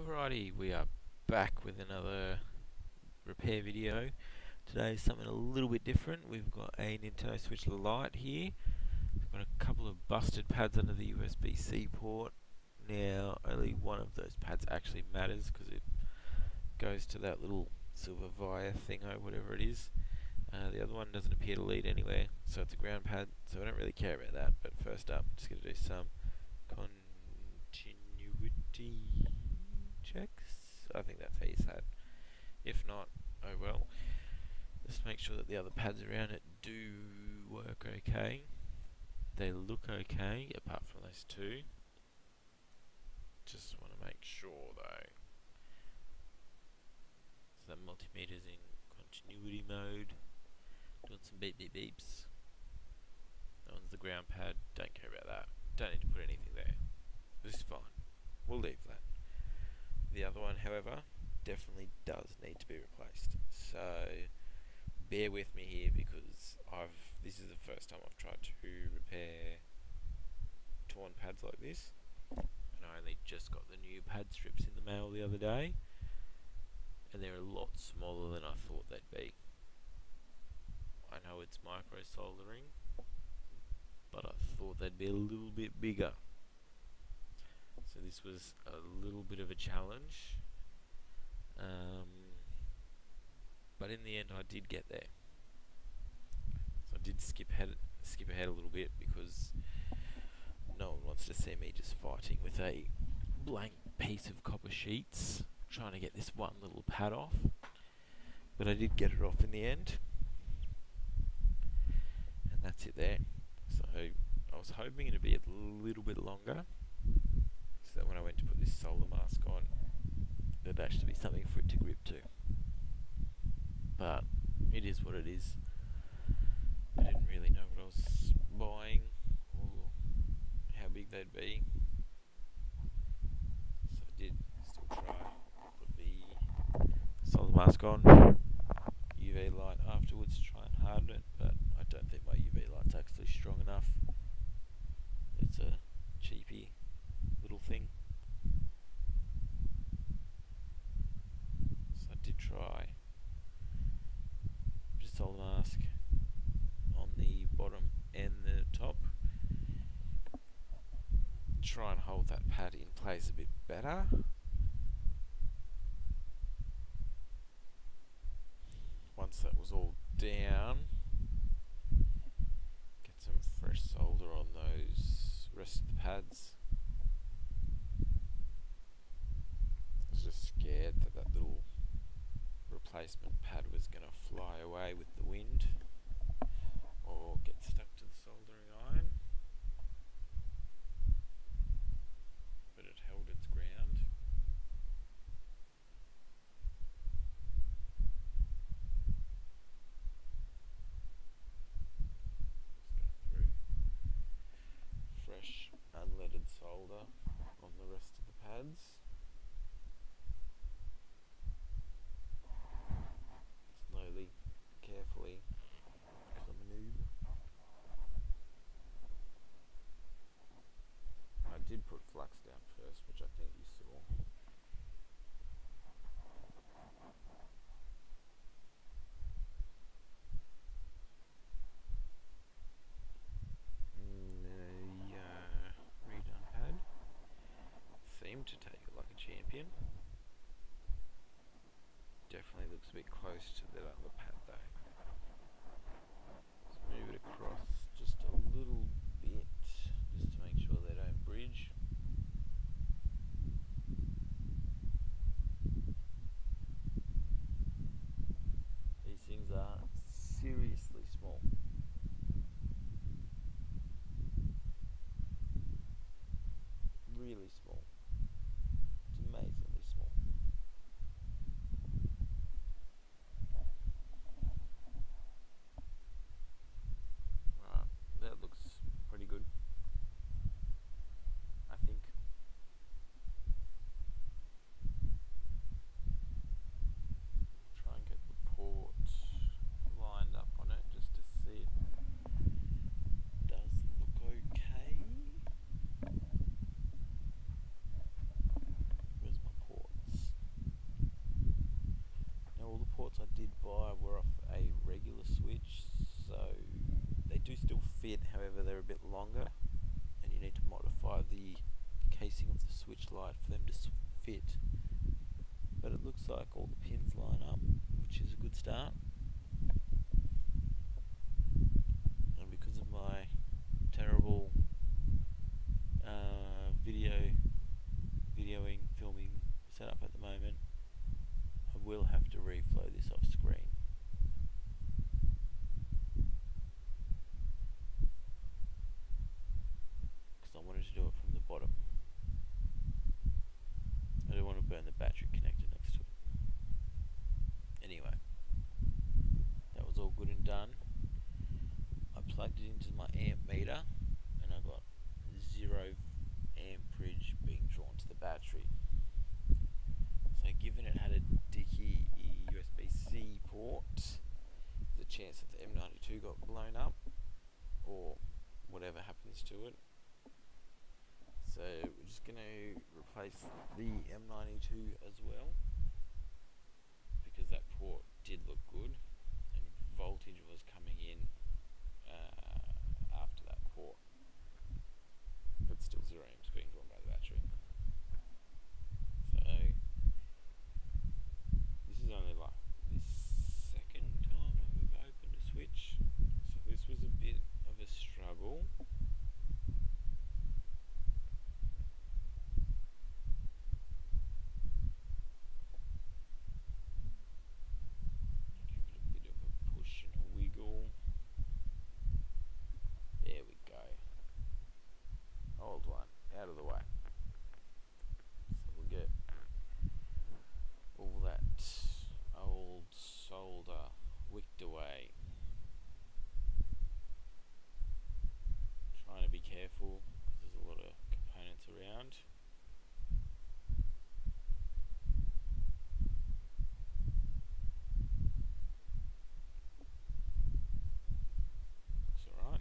Alrighty, we are back with another repair video. Today is something a little bit different. We've got a Nintendo Switch Lite here. We've got a couple of busted pads under the USB-C port. Now, only one of those pads actually matters because it goes to that little silver via thing or whatever it is. Uh, the other one doesn't appear to lead anywhere, so it's a ground pad, so I don't really care about that. But first up, just going to do some continuity checks. I think that's how you say it. If not, oh well. Just make sure that the other pads around it do work okay. They look okay, apart from those two. Just want to make sure though. So that multimeter's in continuity mode. Doing some beep beep beeps. That one's the ground pad. Don't care about that. Don't need to put anything there. This is fine. We'll leave that. The other one, however, definitely does need to be replaced. So bear with me here because I've this is the first time I've tried to repair torn pads like this. And I only just got the new pad strips in the mail the other day. And they're a lot smaller than I thought they'd be. I know it's micro soldering, but I thought they'd be a little bit bigger. So this was a little bit of a challenge. Um, but in the end I did get there. So I did skip ahead, skip ahead a little bit because no one wants to see me just fighting with a blank piece of copper sheets trying to get this one little pad off. But I did get it off in the end. And that's it there. So I was hoping it'd be a little bit longer so that when I went to put this solder mask on, there'd actually be something for it to grip to. But it is what it is. I didn't really know what I was buying or how big they'd be. So I did still try put the solder mask on, UV light afterwards to try and harden it, but I don't think my UV light's actually strong enough. It's a cheapy little thing. So I did try just solder mask on the bottom and the top. Try and hold that pad in place a bit better. Once that was all down, get some fresh solder on those rest of the pads. I was just scared that that little replacement pad was going to fly away with the wind or get stuck to the soldering iron. It held its ground. Fresh unleaded solder on the rest of the pads. Slowly, carefully, because I'm a noob. I did put flux down first, which I think you saw. Mm, the uh, redone pad seemed to take it like a champion. Definitely looks a bit close to that other pad though. Let's move it across just a little bit, just to make sure they don't bridge. These things are seriously small. Really small. It's amazingly small. ports I did buy were off a regular switch, so they do still fit. However, they're a bit longer, and you need to modify the casing of the switch Lite for them to fit. But it looks like all the pins line up, which is a good start. And because of my terrible uh, video, videoing, filming setup at the moment, I will have to reflow this off screen. I wanted to do it from the bottom. I don't want to burn the battery connector next to it. Anyway, that was all good and done. I plugged it into my amp meter and I got zero amperage being drawn to the battery. So given it had a dicky USB-C port, there's a chance that the M92 got blown up or whatever happens to it. So we're just going to replace the M92 as well did look good and voltage was coming in uh, after that port but still zero amps being drawn by the battery. So this is only like the second time I've ever opened a switch. So this was a bit of a struggle. Give it a bit of a push and a wiggle. There we go. Old one out of the way. So we'll get all that old solder wicked away. Trying to be careful because there's a lot of components around. Looks alright.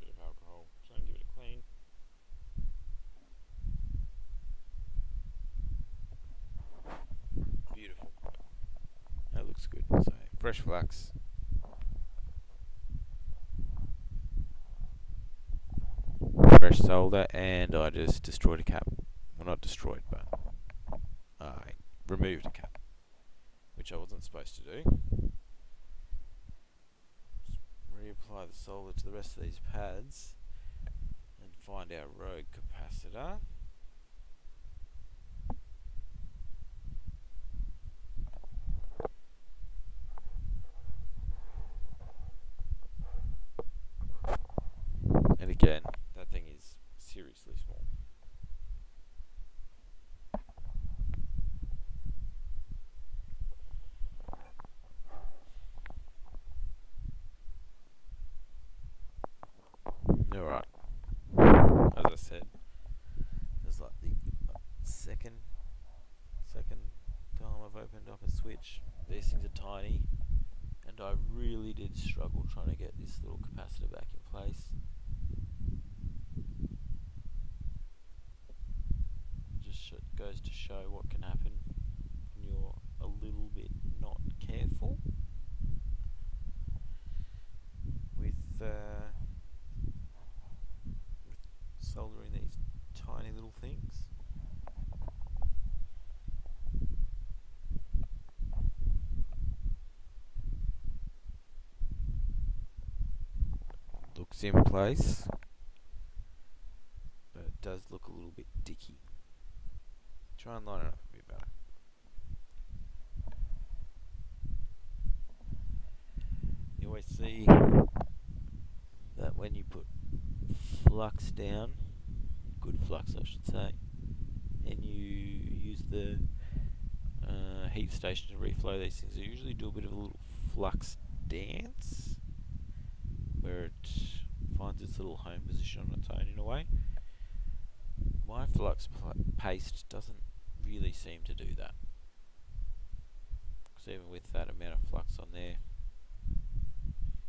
Bit of alcohol, try and give it a clean. Beautiful. That good. Fresh flux. Fresh solder and I just destroyed a cap. Well not destroyed but I removed a cap. Which I wasn't supposed to do. Reapply the solder to the rest of these pads and find our rogue capacitor. And again, that thing is seriously small. Alright. As I said, there's like the second second time I've opened up a switch. These things are tiny and I really did struggle trying to get this little capacitor back in place. Just sh- goes to show what can happen when you're a little bit not careful with uh, with soldering these tiny little things. Looks in place, but it does look a little bit dicky. Try and line it up a bit better. You always see that when you put flux down, good flux I should say, and you use the uh, heat station to reflow these things, they usually do a bit of a little flux dance where it finds its little home position on its own in a way. My flux paste doesn't really seem to do that. Because even with that amount of flux on there,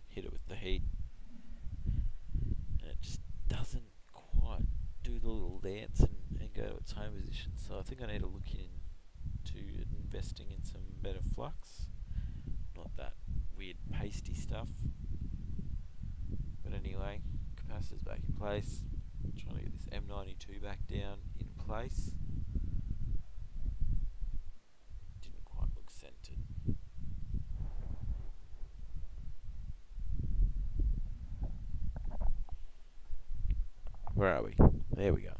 hit it with the heat, and it just doesn't quite lance and, and go to its home position. So I think I need to look into investing in some better flux, not that weird pasty stuff. But anyway, capacitor's back in place. trying to get this M92 back down in place. Didn't quite look centered. Where are we? There we go.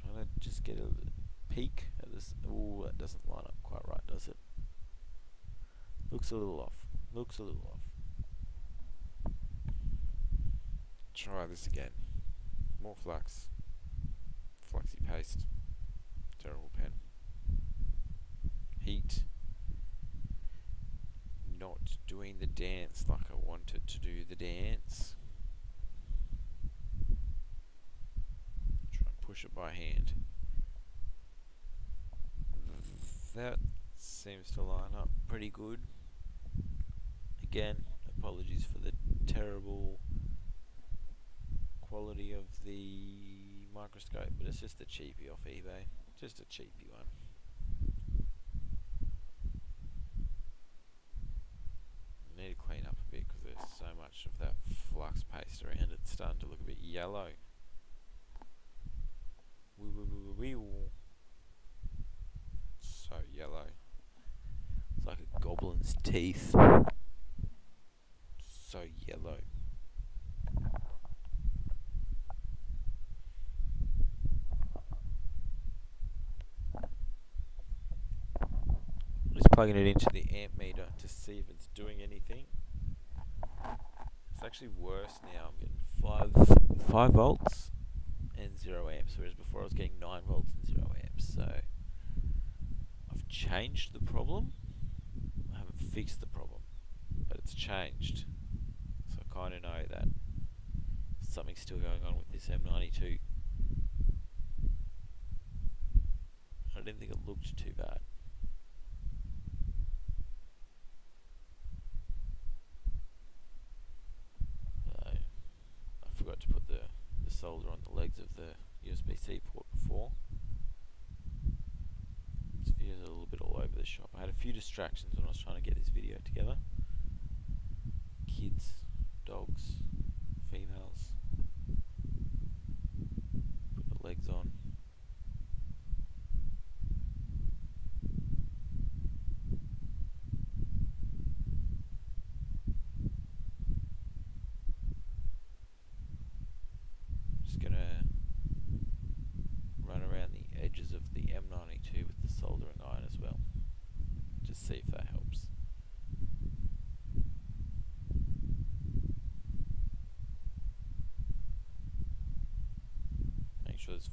Trying to just get a peek at this. Oh, that doesn't line up quite right, does it? Looks a little off. Looks a little off. Try this again. More flux. Fluxy paste. Terrible pen. Heat not doing the dance like I wanted to do the dance. Try and push it by hand. That seems to line up pretty good. Again, apologies for the terrible quality of the microscope, but it's just a cheapie off eBay. Just a cheapie one. need to clean up a bit because there's so much of that flux paste around it's starting to look a bit yellow. Wee wee wee wee. So yellow. It's like a goblin's teeth. So yellow. Just plugging it into the amp meter to see if it's doing anything. Actually worse now. I'm getting five five volts and zero amps, whereas before I was getting nine volts and zero amps. So I've changed the problem. I haven't fixed the problem, but it's changed. So I kind of know that something's still going on with this M92. I didn't think it looked too bad. I forgot to put the, the solder on the legs of the USB-C port before. This video's a little bit all over the shop. I had a few distractions when I was trying to get this video together. Kids, dogs, females. Put the legs on. Just gonna run around the edges of the M92 with the soldering iron as well. Just see if that helps. Make sure there's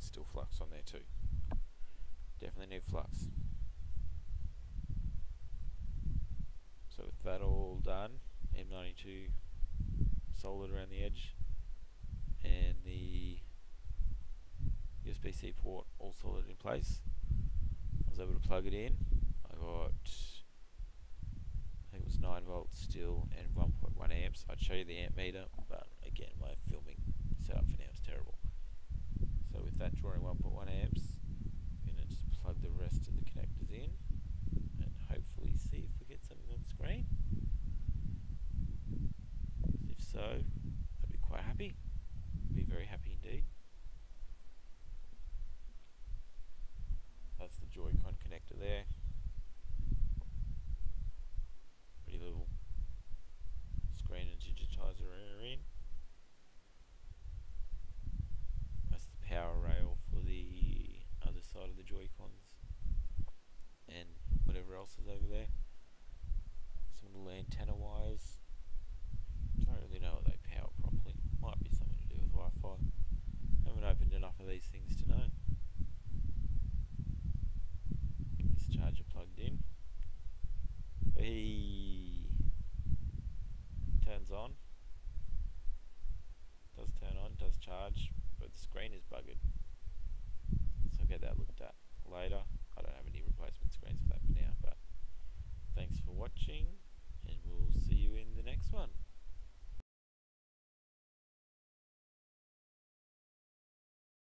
still flux on there too. Definitely need flux. So with that all done, M92 soldered around the edge, and the USB-C port all soldered in place. I was able to plug it in. I got, I think it was 9 volts still and 1.1 amps. I'd show you the amp meter, but again, my filming setup for now is terrible. So with that drawing 1.1 amps, going to just plug the rest of the connectors in and hopefully see if we get something on screen. If so,